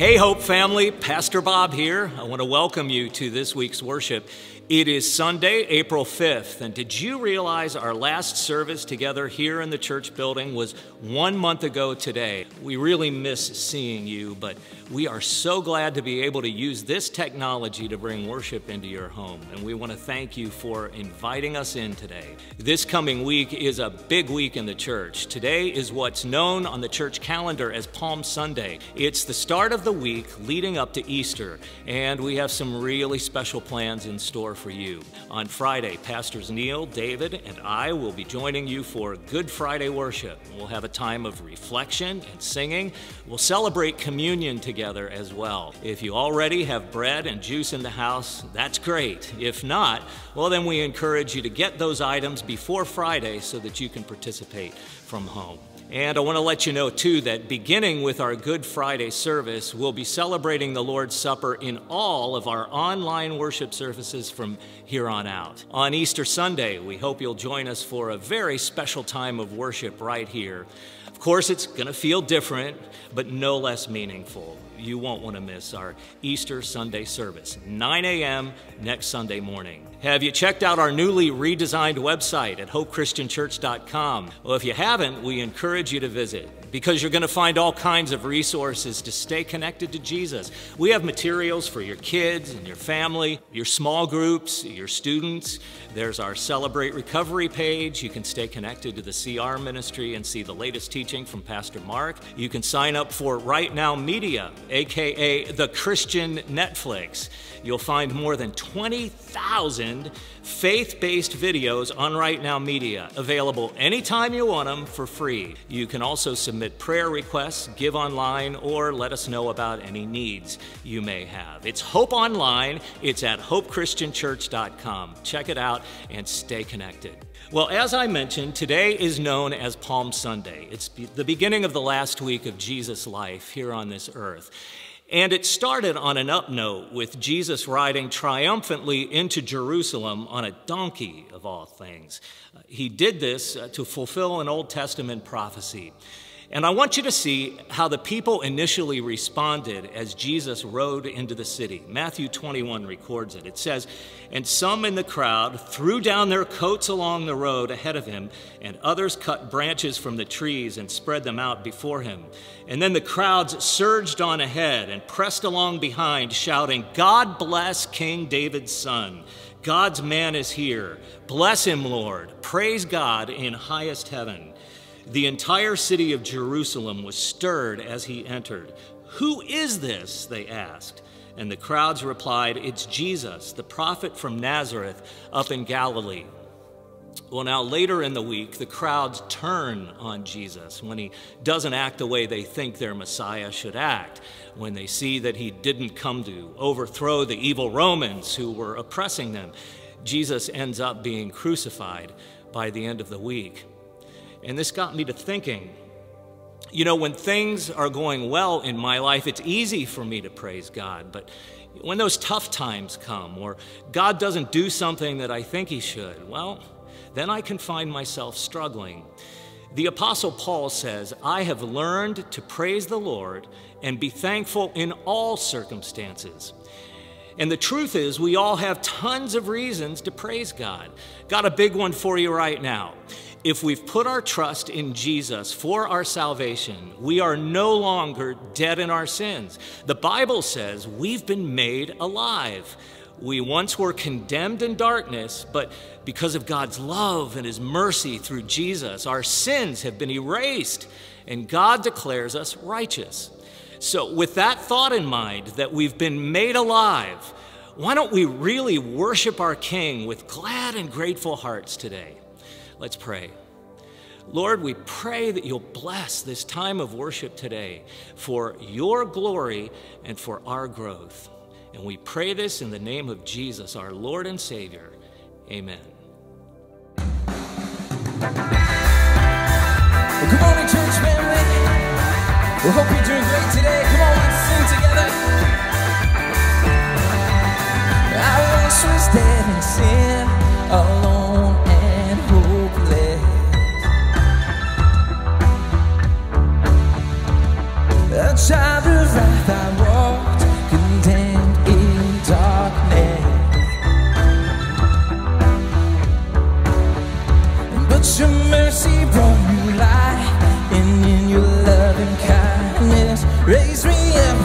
Hey, Hope family, Pastor Bob here. I want to welcome you to this week's worship. It is Sunday, April 5th, and did you realize our last service together here in the church building was one month ago today? We really miss seeing you, but we are so glad to be able to use this technology to bring worship into your home, and we want to thank you for inviting us in today. This coming week is a big week in the church. Today is what's known on the church calendar as Palm Sunday. It's the start of the week leading up to Easter, and we have some really special plans in store for you. On Friday, Pastors Neil, David, and I will be joining you for Good Friday worship. We'll have a time of reflection and singing. We'll celebrate communion together as well. If you already have bread and juice in the house, that's great. If not, well, then we encourage you to get those items before Friday so that you can participate from home. And I want to let you know, too, that beginning with our Good Friday service, we'll be celebrating the Lord's Supper in all of our online worship services from here on out. On Easter Sunday, we hope you'll join us for a very special time of worship right here. Of course, it's going to feel different, but no less meaningful. You won't want to miss our Easter Sunday service, 9 a.m. next Sunday morning. Have you checked out our newly redesigned website at hopechristianchurch.com? Well, if you haven't, we encourage you to visit because you're going to find all kinds of resources to stay connected to Jesus. We have materials for your kids and your family, your small groups, your students. There's our Celebrate Recovery page. You can stay connected to the CR ministry and see the latest teaching from Pastor Mark. You can sign up for Right Now Media, aka the Christian Netflix. You'll find more than 20,000 faith based videos on Right Now Media, available anytime you want them for free. You can also submit prayer requests, give online, or let us know about any needs you may have. It's Hope Online, it's at hopechristianchurch.com. Check it out and stay connected. Well, as I mentioned, today is known as Palm Sunday. It's the beginning of the last week of Jesus' life here on this earth. And it started on an up note with Jesus riding triumphantly into Jerusalem on a donkey, of all things. Uh, he did this uh, to fulfill an Old Testament prophecy. And I want you to see how the people initially responded as Jesus rode into the city. Matthew 21 records it. It says, And some in the crowd threw down their coats along the road ahead of him, and others cut branches from the trees and spread them out before him. And then the crowds surged on ahead and pressed along behind, shouting, God bless King David's son. God's man is here. Bless him, Lord. Praise God in highest heaven. The entire city of Jerusalem was stirred as he entered. Who is this? They asked. And the crowds replied, It's Jesus, the prophet from Nazareth up in Galilee. Well, now later in the week, the crowds turn on Jesus when he doesn't act the way they think their Messiah should act, when they see that he didn't come to overthrow the evil Romans who were oppressing them. Jesus ends up being crucified by the end of the week. And this got me to thinking you know, when things are going well in my life, it's easy for me to praise God. But when those tough times come, or God doesn't do something that I think He should, well, then I can find myself struggling. The Apostle Paul says, I have learned to praise the Lord and be thankful in all circumstances. And the truth is, we all have tons of reasons to praise God. Got a big one for you right now. If we've put our trust in Jesus for our salvation, we are no longer dead in our sins. The Bible says we've been made alive. We once were condemned in darkness, but because of God's love and His mercy through Jesus, our sins have been erased, and God declares us righteous. So, with that thought in mind, that we've been made alive, why don't we really worship our King with glad and grateful hearts today? Let's pray. Lord, we pray that you'll bless this time of worship today for your glory and for our growth. And we pray this in the name of Jesus, our Lord and Savior. Amen. Well, good morning, church family. We hope you're doing great today. Come on, let's sing together. I once was dead in sin, Of the I walked condemned in darkness. But your mercy brought me light And in your loving kindness Raised me up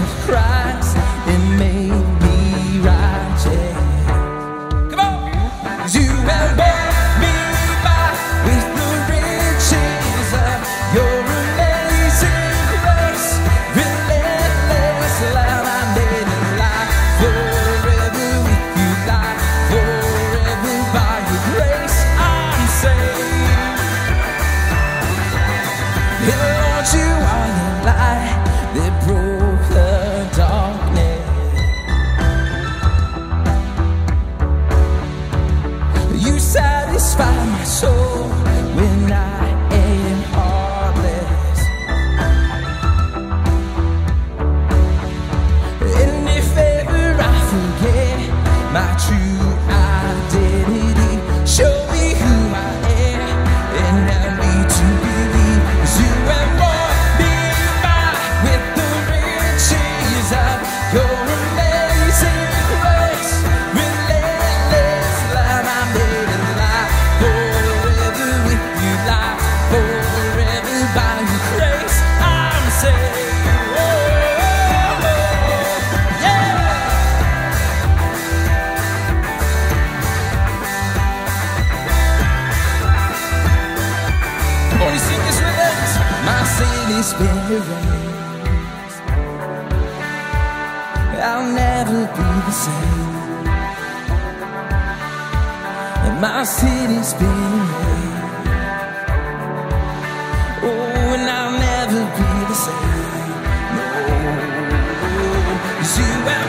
you out.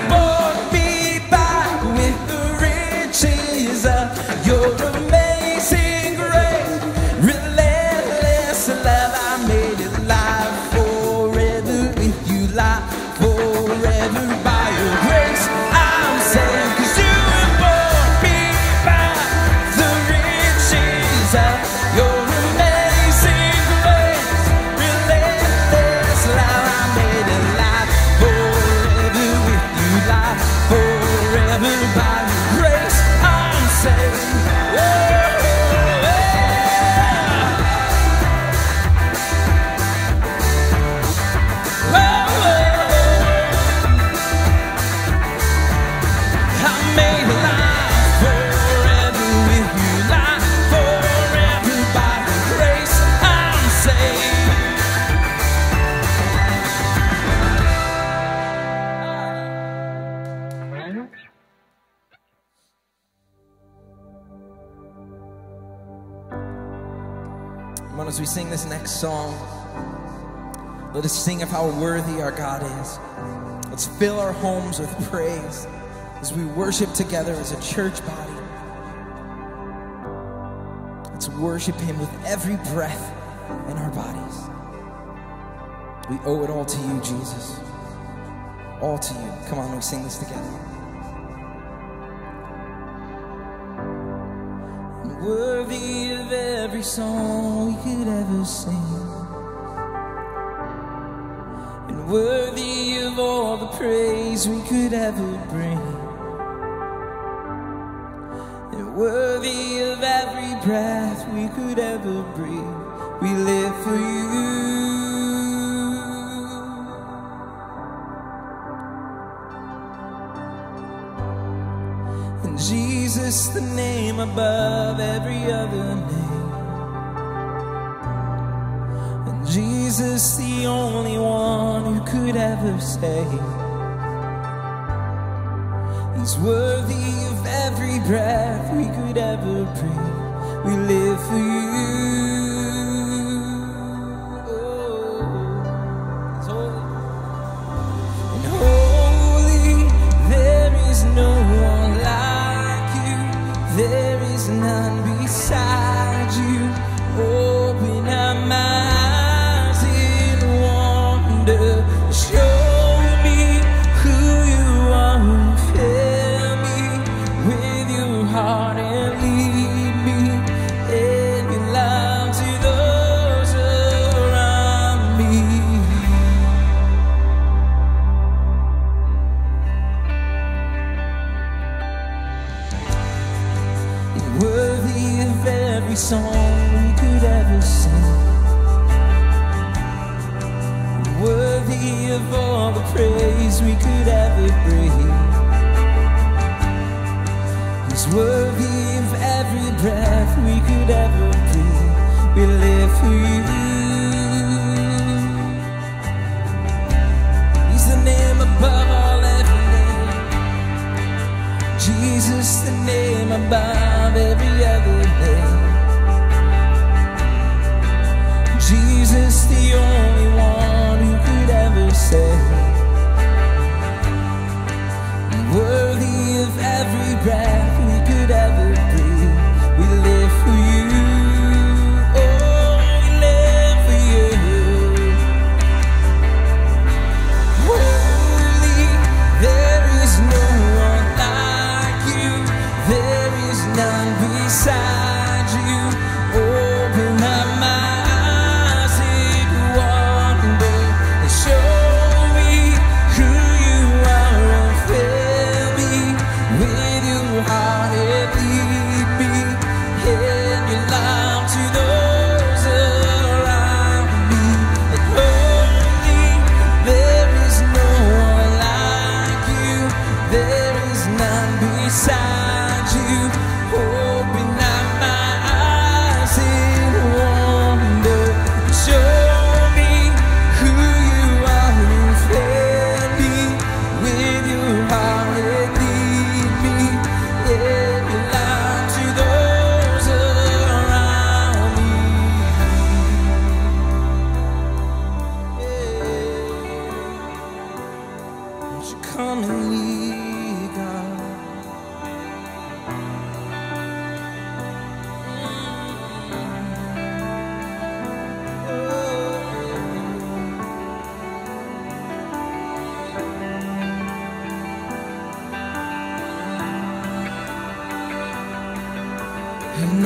homes with praise as we worship together as a church body. Let's worship Him with every breath in our bodies. We owe it all to you, Jesus. All to you. Come on, we sing this together. worthy of every song we could ever sing, and worthy all the praise we could ever bring. And worthy of every breath we could ever breathe. We live for you. And Jesus, the name above every other name. And Jesus, the only one could ever say. He's worthy of every breath we could ever breathe. We live for you.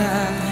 And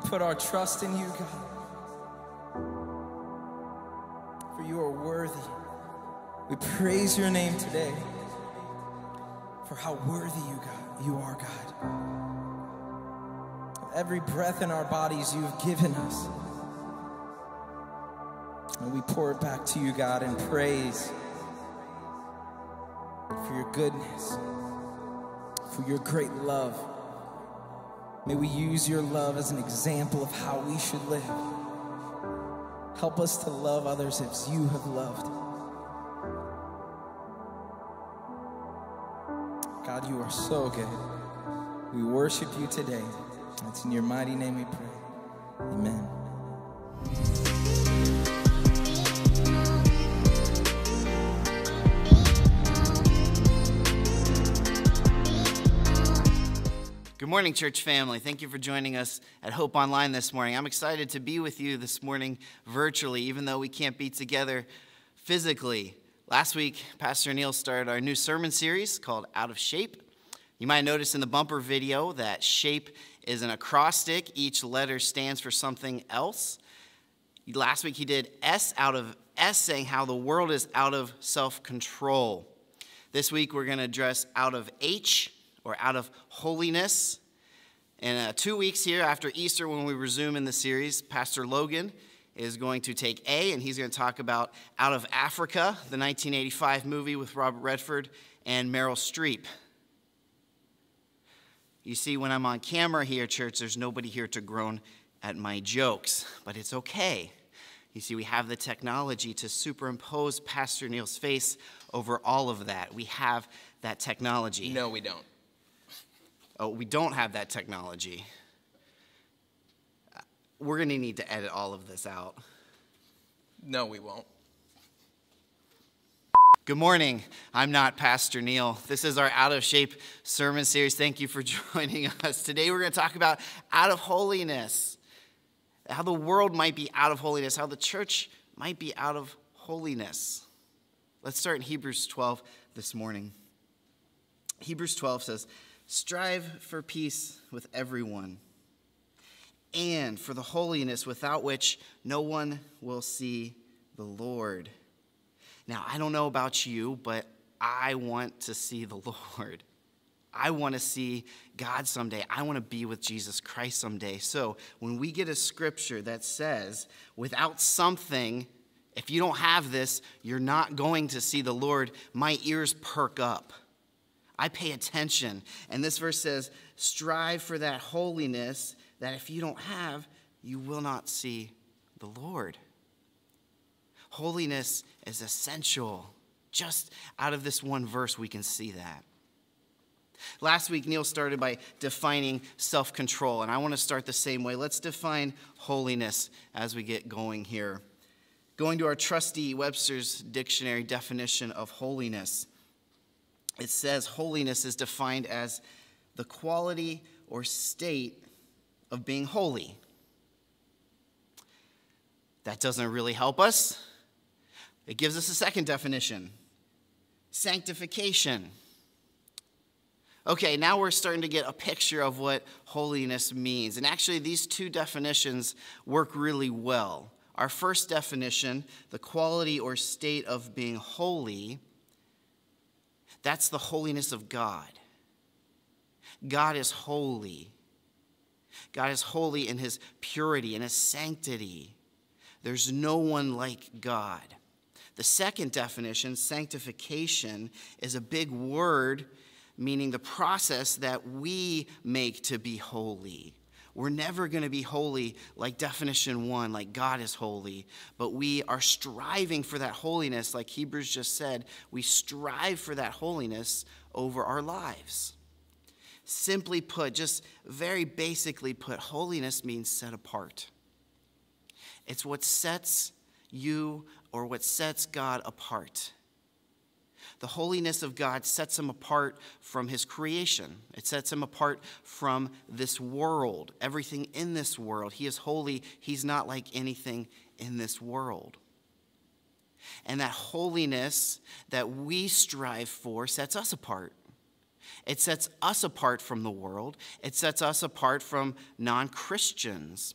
We put our trust in you, God. For you are worthy. We praise your name today for how worthy you, God, you are, God. Every breath in our bodies you have given us. And we pour it back to you, God, in praise for your goodness, for your great love. May we use your love as an example of how we should live. Help us to love others as you have loved. God, you are so good. We worship you today. It's in your mighty name we pray. Amen. Good morning, church family. Thank you for joining us at Hope Online this morning. I'm excited to be with you this morning virtually, even though we can't be together physically. Last week, Pastor Neil started our new sermon series called Out of Shape. You might notice in the bumper video that shape is an acrostic, each letter stands for something else. Last week, he did S out of S, saying how the world is out of self control. This week, we're going to address out of H or out of holiness. In uh, two weeks here after Easter, when we resume in the series, Pastor Logan is going to take A and he's going to talk about Out of Africa, the 1985 movie with Robert Redford and Meryl Streep. You see, when I'm on camera here, church, there's nobody here to groan at my jokes, but it's okay. You see, we have the technology to superimpose Pastor Neil's face over all of that. We have that technology. No, we don't. Oh, we don't have that technology. We're going to need to edit all of this out. No, we won't. Good morning. I'm not Pastor Neil. This is our Out of Shape sermon series. Thank you for joining us. Today we're going to talk about out of holiness, how the world might be out of holiness, how the church might be out of holiness. Let's start in Hebrews 12 this morning. Hebrews 12 says, Strive for peace with everyone and for the holiness without which no one will see the Lord. Now, I don't know about you, but I want to see the Lord. I want to see God someday. I want to be with Jesus Christ someday. So, when we get a scripture that says, without something, if you don't have this, you're not going to see the Lord, my ears perk up. I pay attention. And this verse says, strive for that holiness that if you don't have, you will not see the Lord. Holiness is essential. Just out of this one verse, we can see that. Last week, Neil started by defining self control, and I want to start the same way. Let's define holiness as we get going here. Going to our trusty Webster's dictionary definition of holiness, it says holiness is defined as the quality or state of being holy. That doesn't really help us. It gives us a second definition sanctification. Okay, now we're starting to get a picture of what holiness means. And actually, these two definitions work really well. Our first definition, the quality or state of being holy, that's the holiness of God. God is holy. God is holy in his purity and his sanctity. There's no one like God. The second definition, sanctification, is a big word meaning the process that we make to be holy. We're never going to be holy like definition one, like God is holy, but we are striving for that holiness, like Hebrews just said. We strive for that holiness over our lives. Simply put, just very basically put, holiness means set apart. It's what sets you or what sets God apart. The holiness of God sets him apart from his creation. It sets him apart from this world, everything in this world. He is holy. He's not like anything in this world. And that holiness that we strive for sets us apart. It sets us apart from the world, it sets us apart from non Christians.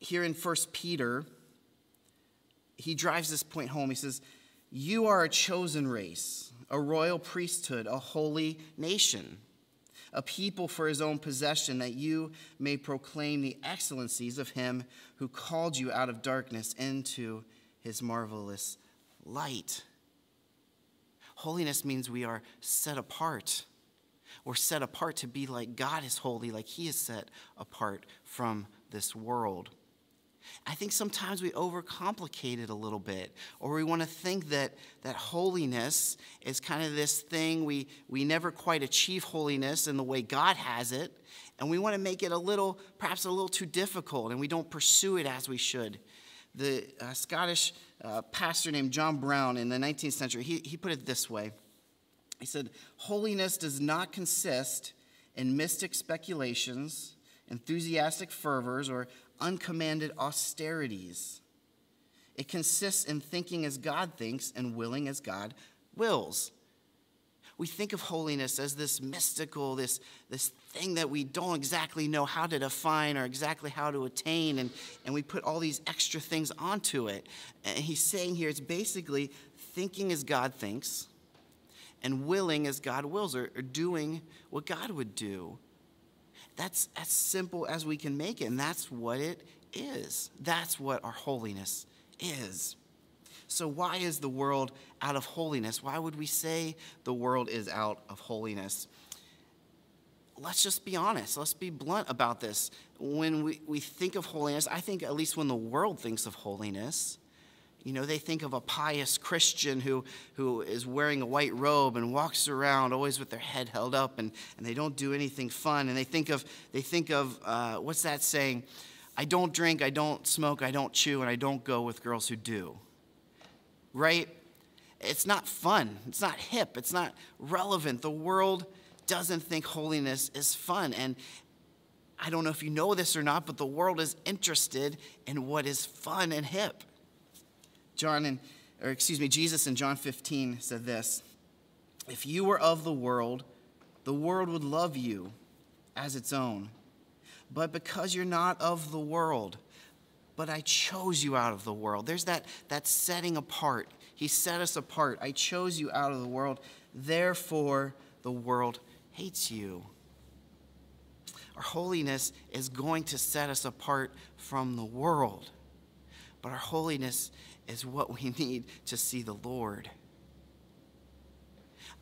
Here in 1 Peter, he drives this point home. He says, You are a chosen race, a royal priesthood, a holy nation, a people for his own possession, that you may proclaim the excellencies of him who called you out of darkness into his marvelous light. Holiness means we are set apart. We're set apart to be like God is holy, like he is set apart from this world. I think sometimes we overcomplicate it a little bit, or we want to think that, that holiness is kind of this thing we, we never quite achieve holiness in the way God has it, and we want to make it a little, perhaps a little too difficult, and we don't pursue it as we should. The uh, Scottish uh, pastor named John Brown in the 19th century, he, he put it this way. He said, Holiness does not consist in mystic speculations, enthusiastic fervors, or uncommanded austerities. It consists in thinking as God thinks and willing as God wills. We think of holiness as this mystical, this, this thing that we don't exactly know how to define or exactly how to attain, and, and we put all these extra things onto it. And he's saying here it's basically thinking as God thinks and willing as God wills, or, or doing what God would do. That's as simple as we can make it, and that's what it is. That's what our holiness is. So, why is the world out of holiness? Why would we say the world is out of holiness? Let's just be honest. Let's be blunt about this. When we, we think of holiness, I think at least when the world thinks of holiness, you know, they think of a pious Christian who, who is wearing a white robe and walks around always with their head held up and, and they don't do anything fun. And they think of, they think of uh, what's that saying? I don't drink, I don't smoke, I don't chew, and I don't go with girls who do. Right? It's not fun. It's not hip. It's not relevant. The world doesn't think holiness is fun. And I don't know if you know this or not, but the world is interested in what is fun and hip. John and or excuse me, Jesus in John 15 said this. If you were of the world, the world would love you as its own. But because you're not of the world, but I chose you out of the world. There's that, that setting apart. He set us apart. I chose you out of the world. Therefore, the world hates you. Our holiness is going to set us apart from the world. But our holiness is what we need to see the Lord.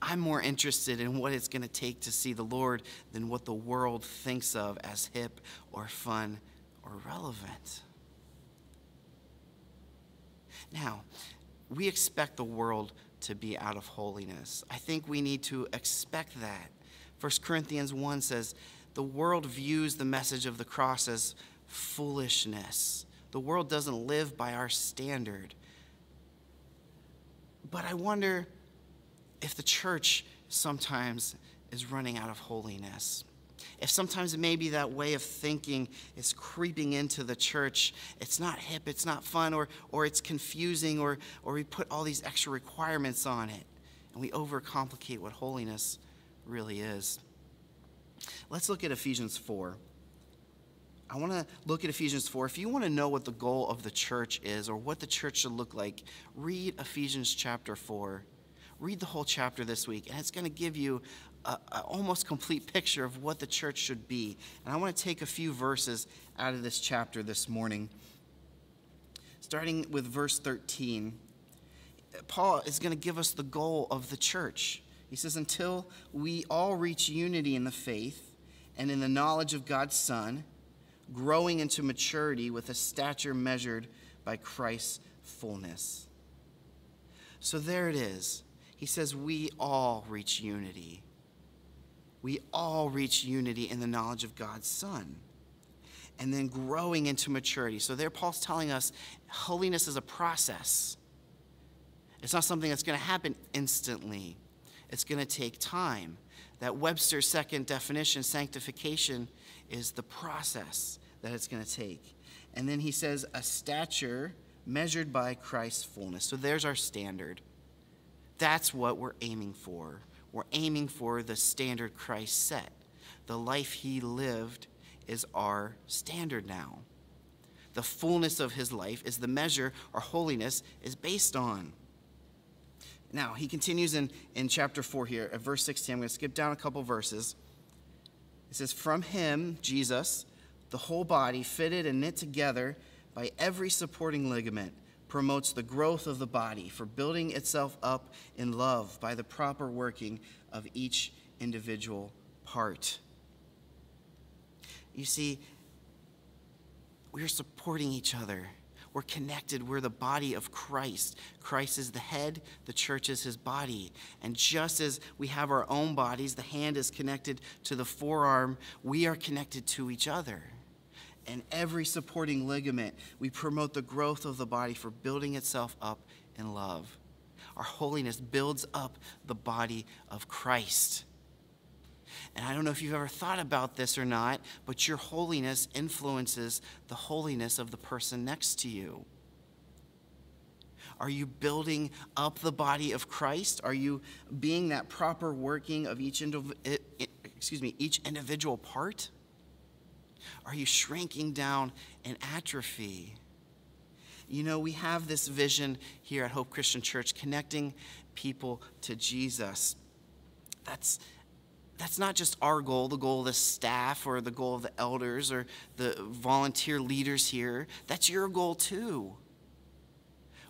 I'm more interested in what it's going to take to see the Lord than what the world thinks of as hip or fun or relevant. Now, we expect the world to be out of holiness. I think we need to expect that. 1 Corinthians 1 says, The world views the message of the cross as foolishness. The world doesn't live by our standard. But I wonder if the church sometimes is running out of holiness. If sometimes maybe that way of thinking is creeping into the church, it's not hip, it's not fun, or, or it's confusing, or, or we put all these extra requirements on it, and we overcomplicate what holiness really is. Let's look at Ephesians 4. I want to look at Ephesians 4. If you want to know what the goal of the church is or what the church should look like, read Ephesians chapter 4. Read the whole chapter this week, and it's going to give you an almost complete picture of what the church should be. And I want to take a few verses out of this chapter this morning. Starting with verse 13, Paul is going to give us the goal of the church. He says, Until we all reach unity in the faith and in the knowledge of God's Son, growing into maturity with a stature measured by Christ's fullness. So there it is. He says, We all reach unity. We all reach unity in the knowledge of God's Son. And then growing into maturity. So there, Paul's telling us holiness is a process. It's not something that's going to happen instantly, it's going to take time. That Webster's second definition, sanctification, is the process that it's going to take. And then he says, a stature measured by Christ's fullness. So there's our standard. That's what we're aiming for. We're aiming for the standard Christ set. The life he lived is our standard now. The fullness of his life is the measure our holiness is based on. Now, he continues in, in chapter 4 here at verse 16. I'm going to skip down a couple verses. It says, From him, Jesus, the whole body, fitted and knit together by every supporting ligament, promotes the growth of the body for building itself up in love by the proper working of each individual part. You see, we're supporting each other. We're connected. We're the body of Christ. Christ is the head, the church is his body. And just as we have our own bodies, the hand is connected to the forearm, we are connected to each other. And every supporting ligament, we promote the growth of the body for building itself up in love. Our holiness builds up the body of Christ. And I don't know if you've ever thought about this or not, but your holiness influences the holiness of the person next to you. Are you building up the body of Christ? Are you being that proper working of each indiv- excuse me, each individual part? Are you shrinking down in atrophy? You know, we have this vision here at Hope Christian Church connecting people to Jesus. That's that's not just our goal, the goal of the staff or the goal of the elders or the volunteer leaders here. That's your goal too.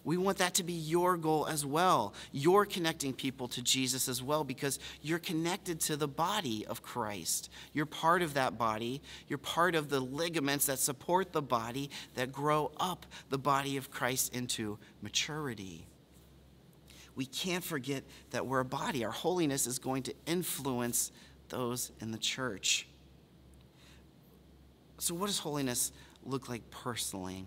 We want that to be your goal as well. You're connecting people to Jesus as well because you're connected to the body of Christ. You're part of that body. You're part of the ligaments that support the body that grow up the body of Christ into maturity we can't forget that we're a body. Our holiness is going to influence those in the church. So, what does holiness look like personally?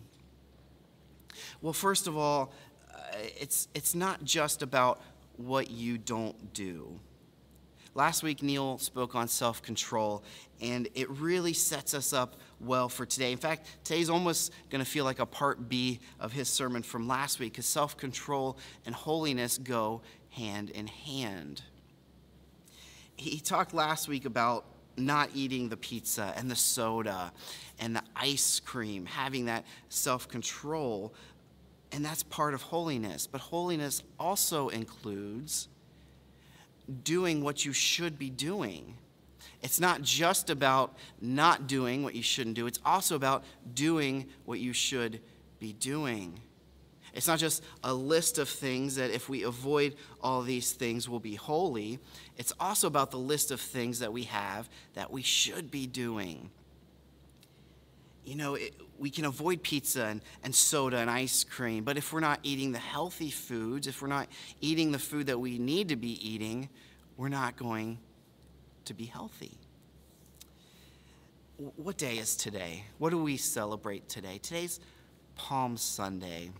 Well, first of all, uh, it's, it's not just about what you don't do. Last week, Neil spoke on self control, and it really sets us up well for today. In fact, today's almost going to feel like a part B of his sermon from last week because self control and holiness go hand in hand. He talked last week about not eating the pizza and the soda and the ice cream, having that self control, and that's part of holiness. But holiness also includes doing what you should be doing. It's not just about not doing what you shouldn't do, it's also about doing what you should be doing. It's not just a list of things that if we avoid all these things we'll be holy. It's also about the list of things that we have that we should be doing. You know, it, we can avoid pizza and, and soda and ice cream, but if we're not eating the healthy foods, if we're not eating the food that we need to be eating, we're not going to be healthy. What day is today? What do we celebrate today? Today's Palm Sunday.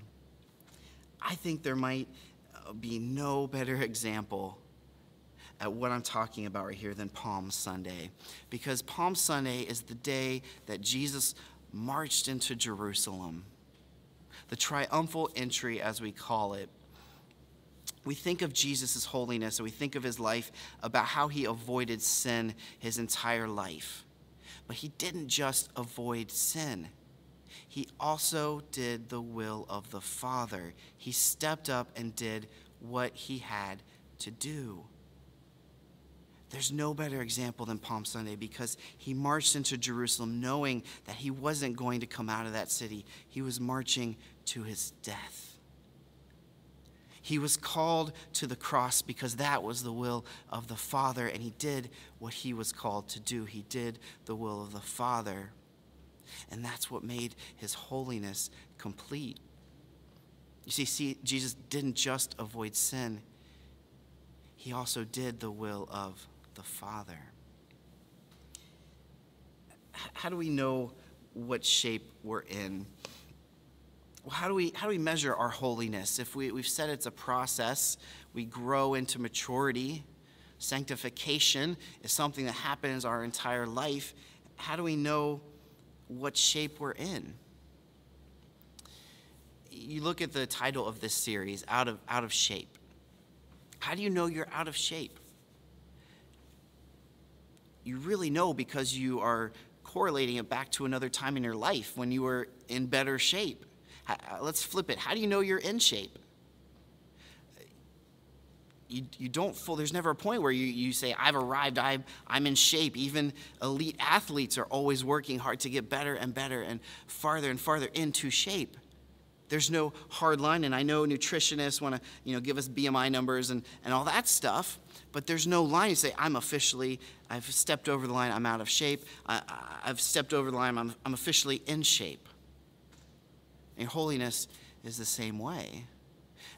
I think there might uh, be no better example at what I'm talking about right here than Palm Sunday. Because Palm Sunday is the day that Jesus marched into Jerusalem, the triumphal entry, as we call it we think of Jesus' holiness and we think of his life about how he avoided sin his entire life. But he didn't just avoid sin, he also did the will of the Father. He stepped up and did what he had to do. There's no better example than Palm Sunday because he marched into Jerusalem knowing that he wasn't going to come out of that city. He was marching to his death. He was called to the cross because that was the will of the Father, and he did what he was called to do. He did the will of the Father. And that's what made his holiness complete. You see, see, Jesus didn't just avoid sin, he also did the will of the Father. How do we know what shape we're in? well, how do we how do we measure our holiness? If we, we've said it's a process, we grow into maturity. Sanctification is something that happens our entire life. How do we know what shape we're in. You look at the title of this series, Out of, out of Shape. How do you know you're out of shape? You really know because you are correlating it back to another time in your life when you were in better shape. Let's flip it. How do you know you're in shape? You, you don't full, there's never a point where you, you say, I've arrived, I'm, I'm in shape. Even elite athletes are always working hard to get better and better and farther and farther into shape. There's no hard line, and I know nutritionists want to, you know, give us BMI numbers and, and all that stuff, but there's no line. You say, I'm officially, I've stepped over the line, I'm out of shape. I, I've stepped over the line, I'm, I'm officially in shape. And holiness is the same way.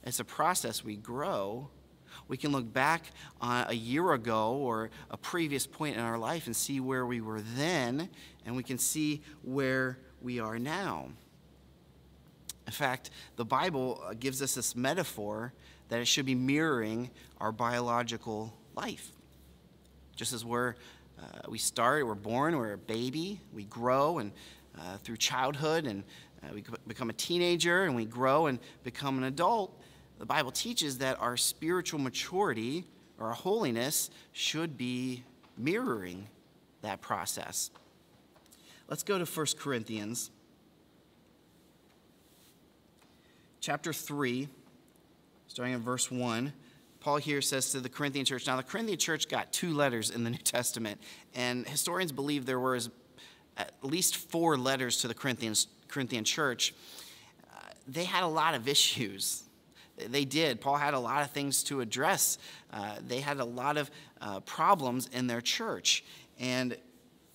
It's a process we grow. We can look back on a year ago or a previous point in our life and see where we were then, and we can see where we are now. In fact, the Bible uh, gives us this metaphor that it should be mirroring our biological life. Just as we're, uh, we start, we're born, we're a baby, we grow, and uh, through childhood, and uh, we become a teenager, and we grow and become an adult. The Bible teaches that our spiritual maturity or our holiness should be mirroring that process. Let's go to 1 Corinthians chapter 3, starting in verse 1. Paul here says to the Corinthian church, now the Corinthian church got two letters in the New Testament, and historians believe there were at least four letters to the Corinthians, Corinthian church. Uh, they had a lot of issues. They did. Paul had a lot of things to address. Uh, they had a lot of uh, problems in their church. And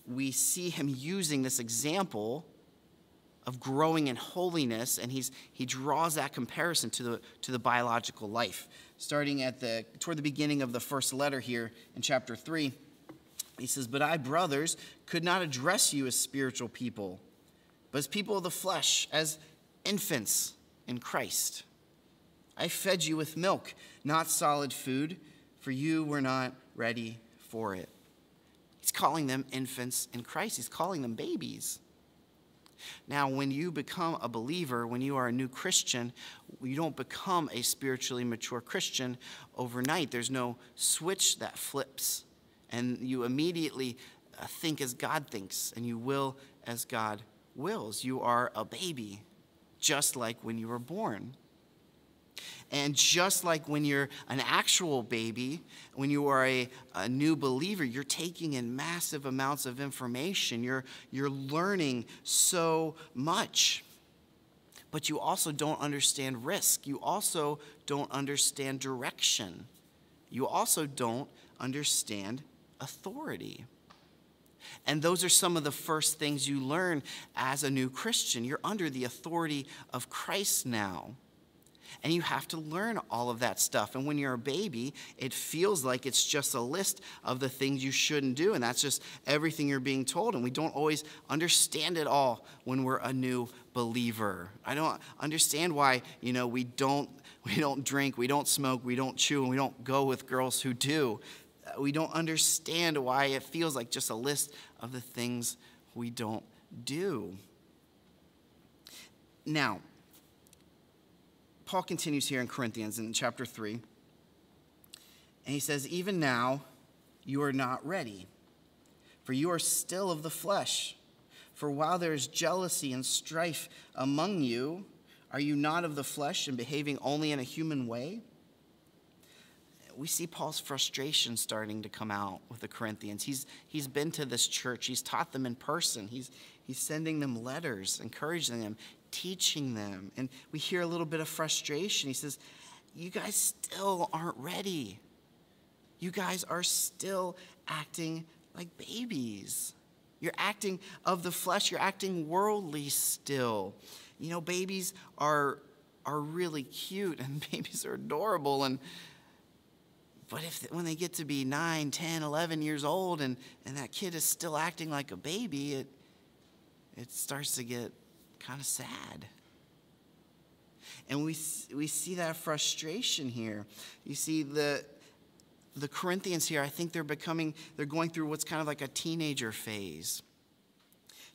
we see him using this example of growing in holiness, and he's, he draws that comparison to the, to the biological life. Starting at the, toward the beginning of the first letter here in chapter 3, he says, But I, brothers, could not address you as spiritual people, but as people of the flesh, as infants in Christ. I fed you with milk, not solid food, for you were not ready for it. He's calling them infants in Christ, he's calling them babies. Now, when you become a believer, when you are a new Christian, you don't become a spiritually mature Christian overnight. There's no switch that flips, and you immediately uh, think as God thinks, and you will as God wills. You are a baby, just like when you were born. And just like when you're an actual baby, when you are a, a, new believer, you're taking in massive amounts of information. You're, you're learning so much. But you also don't understand risk. You also don't understand direction. You also don't understand authority. And those are some of the first things you learn as a new Christian. You're under the authority of Christ now. And you have to learn all of that stuff. And when you're a baby, it feels like it's just a list of the things you shouldn't do. And that's just everything you're being told. And we don't always understand it all when we're a new believer. I don't understand why, you know, we don't we don't drink, we don't smoke, we don't chew, and we don't go with girls who do. We don't understand why it feels like just a list of the things we don't do. Now, Paul continues here in Corinthians in chapter 3. And he says, Even now you are not ready, for you are still of the flesh. For while there is jealousy and strife among you, are you not of the flesh and behaving only in a human way? We see Paul's frustration starting to come out with the Corinthians. He's, he's been to this church, he's taught them in person, he's, he's sending them letters, encouraging them, teaching them. And we hear a little bit of frustration. He says, You guys still aren't ready. You guys are still acting like babies. You're acting of the flesh, you're acting worldly still. You know, babies are, are really cute and babies are adorable. And, but if when they get to be 9, 10, 11 years old and, and that kid is still acting like a baby, it, it starts to get kind of sad. And we, we see that frustration here. You see, the, the Corinthians here, I think they're becoming, they're going through what's kind of like a teenager phase.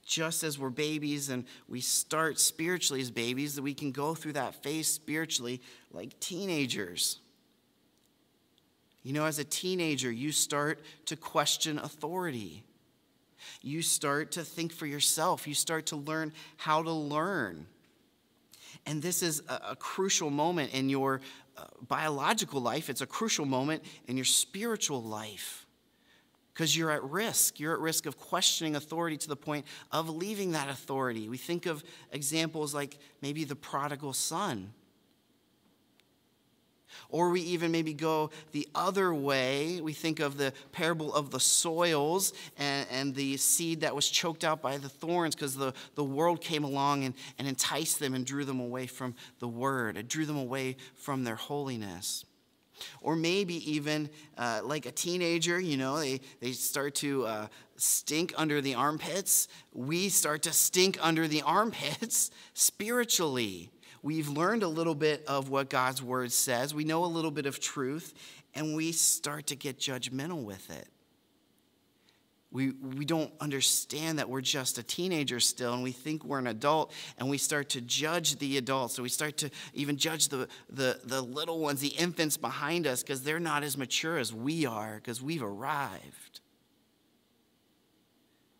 Just as we're babies and we start spiritually as babies, that we can go through that phase spiritually like teenagers. You know, as a teenager, you start to question authority. You start to think for yourself. You start to learn how to learn. And this is a, a crucial moment in your uh, biological life, it's a crucial moment in your spiritual life because you're at risk. You're at risk of questioning authority to the point of leaving that authority. We think of examples like maybe the prodigal son or we even maybe go the other way. We think of the parable of the soils and, and the seed that was choked out by the thorns because the, the world came along and, and enticed them and drew them away from the word. It drew them away from their holiness. Or maybe even uh, like a teenager, you know, they, they start to uh, stink under the armpits. We start to stink under the armpits spiritually. We've learned a little bit of what God's word says. We know a little bit of truth, and we start to get judgmental with it. We, we don't understand that we're just a teenager still, and we think we're an adult, and we start to judge the adults. So we start to even judge the, the, the little ones, the infants behind us, because they're not as mature as we are, because we've arrived.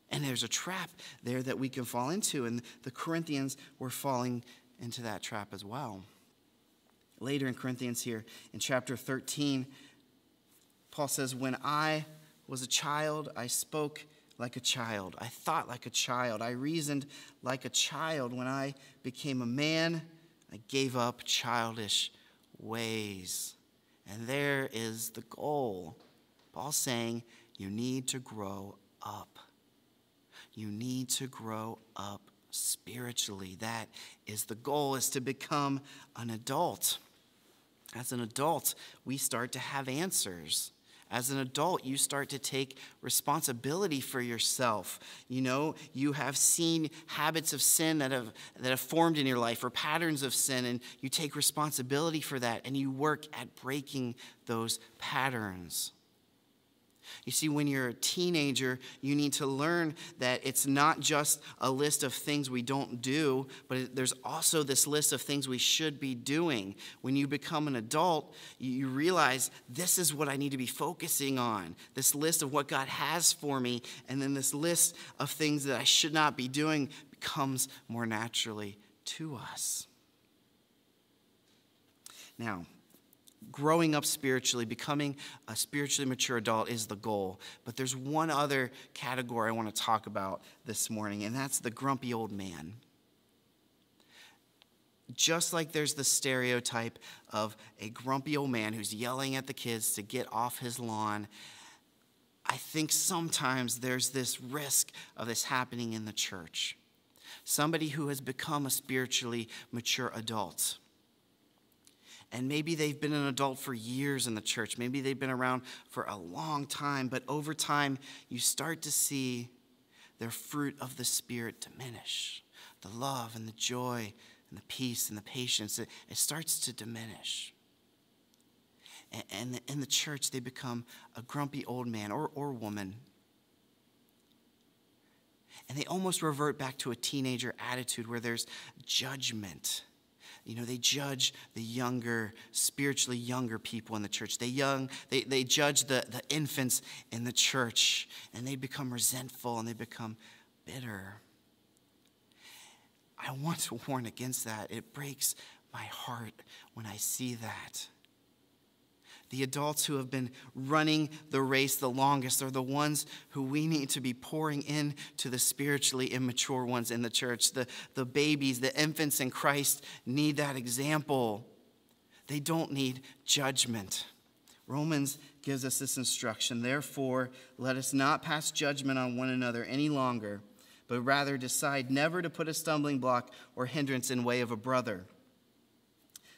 And there's a trap there that we can fall into, and the Corinthians were falling into that trap as well. Later in Corinthians, here in chapter 13, Paul says, When I was a child, I spoke like a child. I thought like a child. I reasoned like a child. When I became a man, I gave up childish ways. And there is the goal. Paul's saying, You need to grow up. You need to grow up spiritually. That is the goal, is to become an adult. As an adult, we start to have answers. As an adult, you start to take responsibility for yourself. You know, you have seen habits of sin that have, that have formed in your life or patterns of sin, and you take responsibility for that and you work at breaking those patterns. You see, when you're a teenager, you need to learn that it's not just a list of things we don't do, but there's also this list of things we should be doing. When you become an adult, you realize this is what I need to be focusing on this list of what God has for me, and then this list of things that I should not be doing comes more naturally to us. Now, growing up spiritually, becoming a spiritually mature adult is the goal. But there's one other category I want to talk about this morning, and that's the grumpy old man. Just like there's the stereotype of a grumpy old man who's yelling at the kids to get off his lawn, I think sometimes there's this risk of this happening in the church. Somebody who has become a spiritually mature adult and maybe they've been an adult for years in the church. Maybe they've been around for a long time, but over time, you start to see their fruit of the Spirit diminish. The love and the joy and the peace and the patience, it, it starts to diminish. And, and in the church, they become a grumpy old man or, or woman. And they almost revert back to a teenager attitude where there's judgment you know, they judge the younger, spiritually younger people in the church. They young, they, they judge the, the infants in the church, and they become resentful and they become bitter. I want to warn against that. It breaks my heart when I see that. The adults who have been running the race the longest are the ones who we need to be pouring in to the spiritually immature ones in the church. The, the babies, the infants in Christ need that example. They don't need judgment. Romans gives us this instruction. Therefore, let us not pass judgment on one another any longer, but rather decide never to put a stumbling block or hindrance in way of a brother.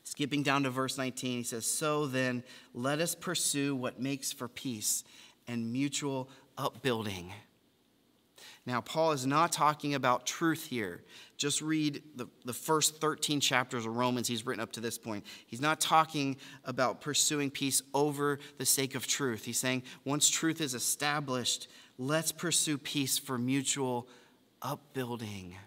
Skipping down to verse 19, he says, So then, let us pursue what makes for peace and mutual upbuilding. Now, Paul is not talking about truth here. Just read the, the first 13 chapters of Romans he's written up to this point. He's not talking about pursuing peace over the sake of truth. He's saying once truth is established, let's pursue peace for mutual upbuilding.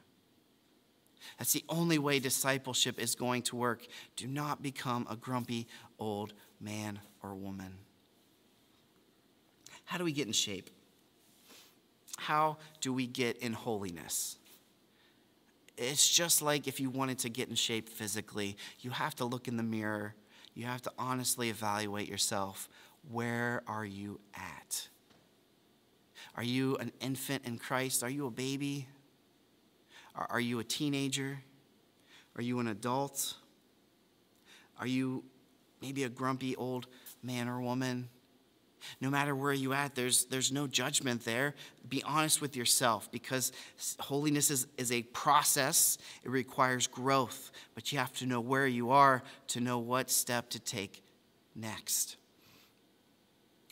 That's the only way discipleship is going to work. Do not become a grumpy old man or woman. How do we get in shape? How do we get in holiness? It's just like if you wanted to get in shape physically, you have to look in the mirror. You have to honestly evaluate yourself. Where are you at? Are you an infant in Christ? Are you a baby? Are you a teenager? Are you an adult? Are you maybe a grumpy old man or woman? No matter where you at, there's, there's no judgment there. Be honest with yourself because holiness is, is a process. It requires growth, but you have to know where you are to know what step to take next.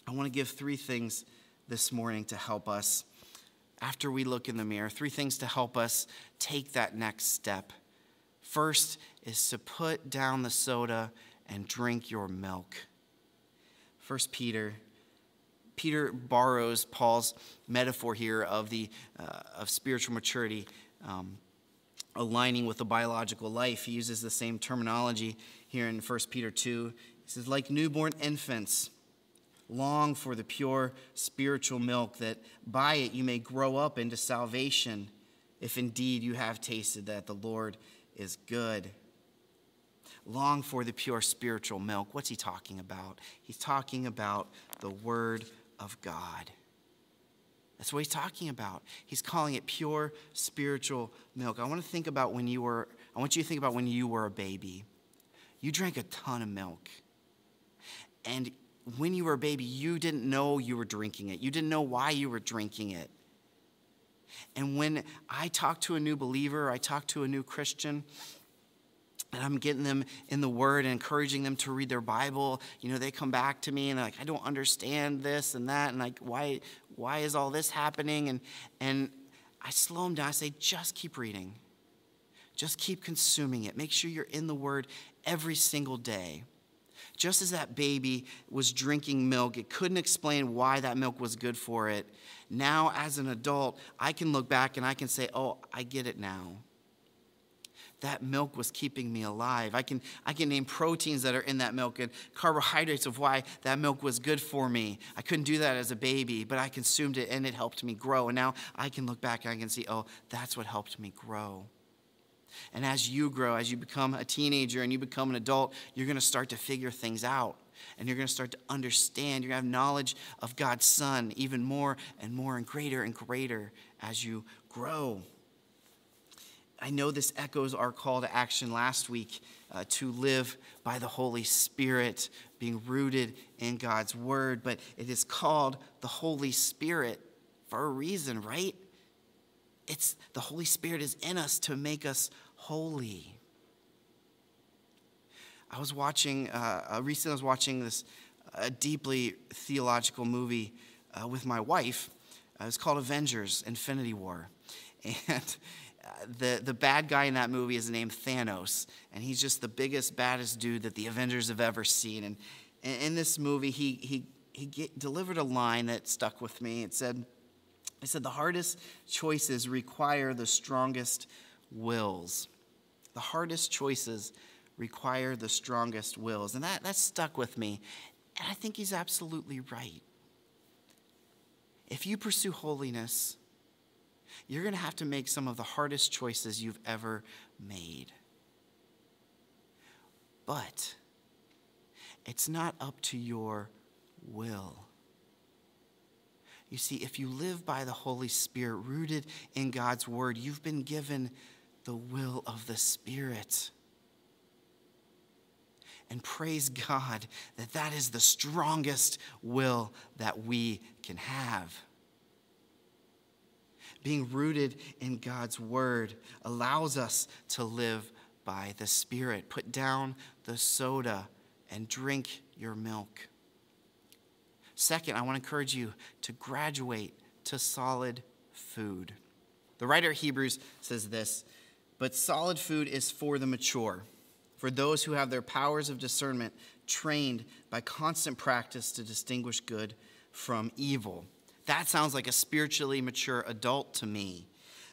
I want to give three things this morning to help us after we look in the mirror. Three things to help us take that next step. First is to put down the soda and drink your milk. First Peter Peter borrows Paul's metaphor here of, the, uh, of spiritual maturity um, aligning with the biological life. He uses the same terminology here in 1 Peter 2. He says, like newborn infants, long for the pure spiritual milk, that by it you may grow up into salvation, if indeed you have tasted that the Lord is good. Long for the pure spiritual milk. What's he talking about? He's talking about the Word of God. That's what he's talking about. He's calling it pure spiritual milk. I want to think about when you were, I want you to think about when you were a baby. You drank a ton of milk. And when you were a baby, you didn't know you were drinking it. You didn't know why you were drinking it. And when I talk to a new believer, I talk to a new Christian, and I'm getting them in the Word and encouraging them to read their Bible. You know, they come back to me and they're like, I don't understand this and that, and like, why, why is all this happening? And and I slow them down. I say, just keep reading, just keep consuming it. Make sure you're in the Word every single day. Just as that baby was drinking milk, it couldn't explain why that milk was good for it. Now, as an adult, I can look back and I can say, oh, I get it now that milk was keeping me alive. I can, I can name proteins that are in that milk and carbohydrates of why that milk was good for me. I couldn't do that as a baby, but I consumed it and it helped me grow. And now I can look back and I can see, oh, that's what helped me grow. And as you grow, as you become a teenager and you become an adult, you're going to start to figure things out. And you're going to start to understand. You're going to have knowledge of God's Son even more and more and greater and greater as you grow. I know this echoes our call to action last week uh, to live by the Holy Spirit, being rooted in God's Word, but it is called the Holy Spirit for a reason, right? It's the Holy Spirit is in us to make us holy. I was watching, uh, uh recently I was watching this uh, deeply theological movie uh, with my wife. Uh, it's called Avengers Infinity War. And the, the bad guy in that movie is named Thanos, and he's just the biggest, baddest dude that the Avengers have ever seen. And in this movie, he, he, he get, delivered a line that stuck with me. It said, it said, the hardest choices require the strongest wills. The hardest choices require the strongest wills. And that, that stuck with me. And I think he's absolutely right. If you pursue holiness, you're going to have to make some of the hardest choices you've ever made. But it's not up to your will. You see, if you live by the Holy Spirit, rooted in God's Word, you've been given the will of the Spirit. And praise God that that is the strongest will that we can have being rooted in God's word allows us to live by the Spirit. Put down the soda and drink your milk. Second, I want to encourage you to graduate to solid food. The writer of Hebrews says this But solid food is for the mature, for those who have their powers of discernment trained by constant practice to distinguish good from evil. That sounds like a spiritually mature adult to me.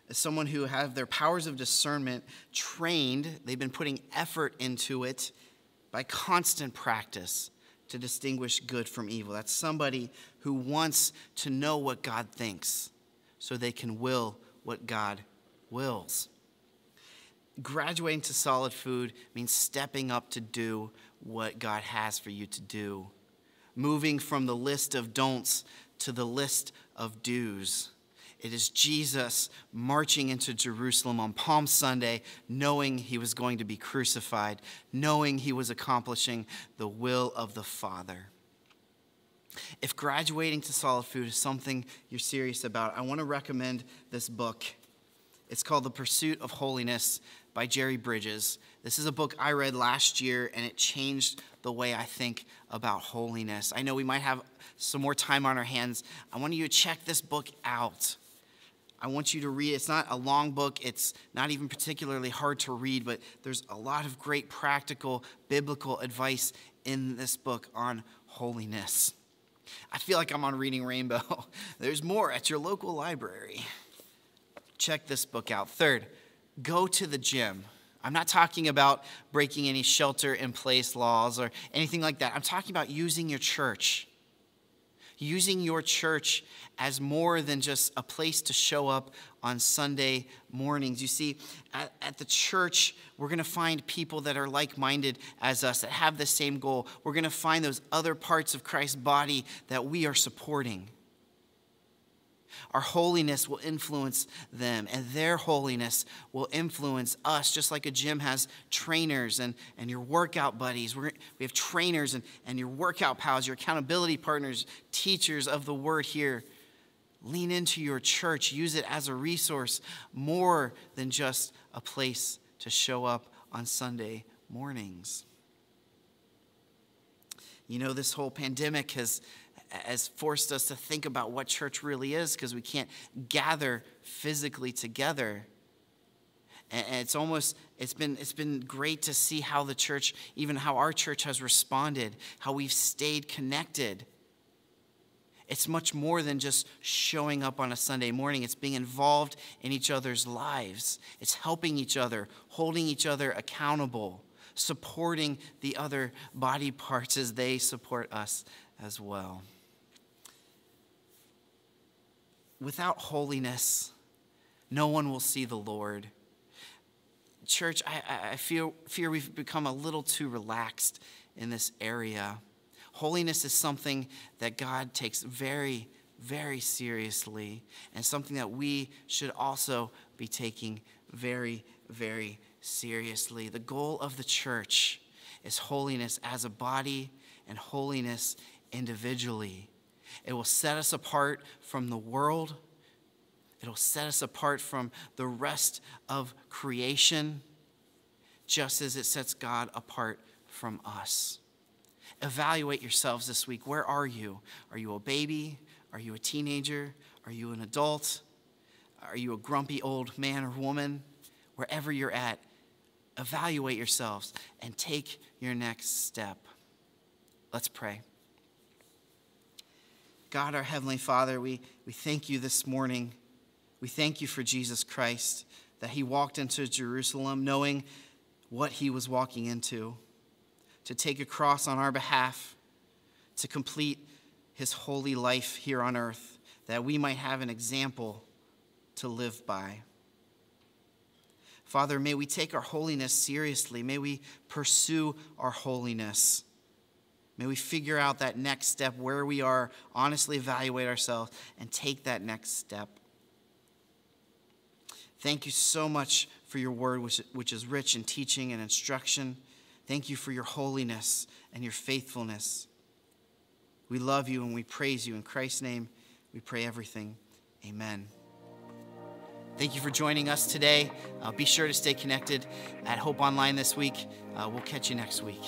As someone who have their powers of discernment trained, they've been putting effort into it by constant practice to distinguish good from evil. That's somebody who wants to know what God thinks so they can will what God wills. Graduating to solid food means stepping up to do what God has for you to do, moving from the list of don'ts to the list of do's. It is Jesus marching into Jerusalem on Palm Sunday, knowing he was going to be crucified, knowing he was accomplishing the will of the Father. If graduating to solid food is something you're serious about, I want to recommend this book. It's called The Pursuit of Holiness by Jerry Bridges. This is a book I read last year, and it changed the way I think about holiness. I know we might have some more time on our hands. I want you to check this book out. I want you to read. It's not a long book, it's not even particularly hard to read, but there's a lot of great practical biblical advice in this book on holiness. I feel like I'm on Reading Rainbow. There's more at your local library. Check this book out. Third, go to the gym. I'm not talking about breaking any shelter in place laws or anything like that. I'm talking about using your church. Using your church as more than just a place to show up on Sunday mornings. You see, at, at the church, we're going to find people that are like minded as us, that have the same goal. We're going to find those other parts of Christ's body that we are supporting. Our holiness will influence them, and their holiness will influence us, just like a gym has trainers and, and your workout buddies. We're, we have trainers and, and your workout pals, your accountability partners, teachers of the word here. Lean into your church, use it as a resource more than just a place to show up on Sunday mornings. You know, this whole pandemic has has forced us to think about what church really is because we can't gather physically together. And it's almost it's been it's been great to see how the church, even how our church has responded, how we've stayed connected. It's much more than just showing up on a Sunday morning. It's being involved in each other's lives. It's helping each other, holding each other accountable, supporting the other body parts as they support us as well without holiness, no one will see the Lord. Church, I, I feel, fear we've become a little too relaxed in this area. Holiness is something that God takes very, very seriously, and something that we should also be taking very, very seriously. The goal of the church is holiness as a body and holiness individually. It will set us apart from the world. It'll set us apart from the rest of creation, just as it sets God apart from us. Evaluate yourselves this week. Where are you? Are you a baby? Are you a teenager? Are you an adult? Are you a grumpy old man or woman? Wherever you're at, evaluate yourselves and take your next step. Let's pray. God, our Heavenly Father, we, we thank you this morning. We thank you for Jesus Christ, that he walked into Jerusalem knowing what he was walking into, to take a cross on our behalf, to complete his holy life here on earth, that we might have an example to live by. Father, may we take our holiness seriously. May we pursue our holiness. May we figure out that next step, where we are, honestly evaluate ourselves, and take that next step. Thank you so much for your word, which, which is rich in teaching and instruction. Thank you for your holiness and your faithfulness. We love you and we praise you. In Christ's name, we pray everything. Amen. Thank you for joining us today. Uh, be sure to stay connected at Hope Online this week. Uh, we'll catch you next week.